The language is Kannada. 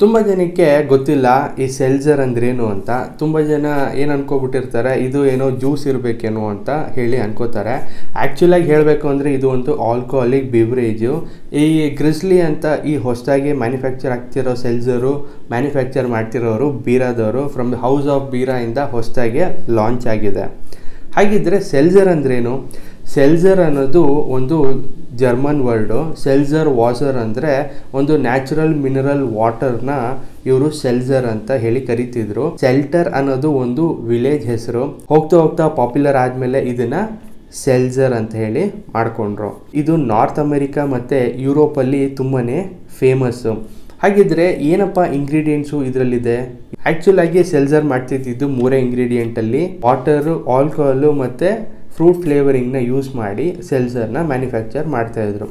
ತುಂಬ ಜನಕ್ಕೆ ಗೊತ್ತಿಲ್ಲ ಈ ಸೆಲ್ಸರ್ ಅಂದ್ರೇನು ಅಂತ. ತುಂಬ ಜನ ಏನು ಅನ್ಕೋಬಿಟ್ಟಿರ್ತಾರೆ, ಇದು ಏನೋ ಜ್ಯೂಸ್ ಇರಬೇಕೇನೋ ಅಂತ ಹೇಳಿ ಅನ್ಕೋತಾರೆ. ಆ್ಯಕ್ಚುಲಾಗಿ ಹೇಳಬೇಕು ಅಂದರೆ ಇದು ಒಂದು ಆಲ್ಕೋಹಾಲಿಕ್ ಬಿವ್ರೇಜು ಈ ಗ್ರಿಸ್ಲಿ ಅಂತ ಈ ಹೊಸದಾಗಿ ಮ್ಯಾನುಫ್ಯಾಕ್ಚರ್ ಆಗ್ತಿರೋ ಸೆಲ್ಸರು ಮ್ಯಾನುಫ್ಯಾಕ್ಚರ್ ಮಾಡ್ತಿರೋರು, ಬೀರಾದವರು ಫ್ರಮ್ ಹೌಸ್ ಆಫ್ ಬೀರಾ ಇಂದ ಹೊಸದಾಗಿ ಲಾಂಚ್ ಆಗಿದೆ. ಹಾಗಿದ್ದರೆ ಸೆಲ್ಸರ್ ಅಂದ್ರೇನು? ಸೆಲ್ಸರ್ ಅನ್ನೋದು ಒಂದು ಜರ್ಮನ್ ವರ್ಡು. ಸೆಲ್ಝರ್ ವಾಸರ್ ಅಂದರೆ ಒಂದು ನ್ಯಾಚುರಲ್ ಮಿನರಲ್ ವಾಟರ್ನ ಇವರು ಸೆಲ್ಝರ್ ಅಂತ ಹೇಳಿ ಕರಿತಿದ್ರು. ಸೆಲ್ಟರ್ ಅನ್ನೋದು ಒಂದು ವಿಲೇಜ್ ಹೆಸರು. ಹೋಗ್ತಾ ಹೋಗ್ತಾ ಪಾಪ್ಯುಲರ್ ಆದಮೇಲೆ ಇದನ್ನು ಸೆಲ್ಝರ್ ಅಂತ ಹೇಳಿ ಮಾಡಿಕೊಂಡ್ರು. ಇದು ನಾರ್ತ್ ಅಮೆರಿಕಾ ಮತ್ತು ಯುರೋಪಲ್ಲಿ ತುಂಬಾ ಫೇಮಸ್ಸು. ಹಾಗಿದ್ರೆ ಏನಪ್ಪ ಇಂಗ್ರೀಡಿಯೆಂಟ್ಸು ಇದರಲ್ಲಿದೆ? ಆ್ಯಕ್ಚುಲಾಗಿ ಸೆಲ್ಸರ್ ಮಾಡ್ತಿದ್ದು ಮೂರೇ ಇಂಗ್ರೀಡಿಯೆಂಟಲ್ಲಿ. ವಾಟರು, ಆಲ್ಕೋಹಾಲು ಮತ್ತು ಫ್ರೂಟ್ ಫ್ಲೇವರಿಂಗ್ನ ಯೂಸ್ ಮಾಡಿ ಸೆಲ್ಸರ್ನ ಮ್ಯಾನುಫ್ಯಾಕ್ಚರ್ ಮಾಡ್ತಾಯಿದ್ರು.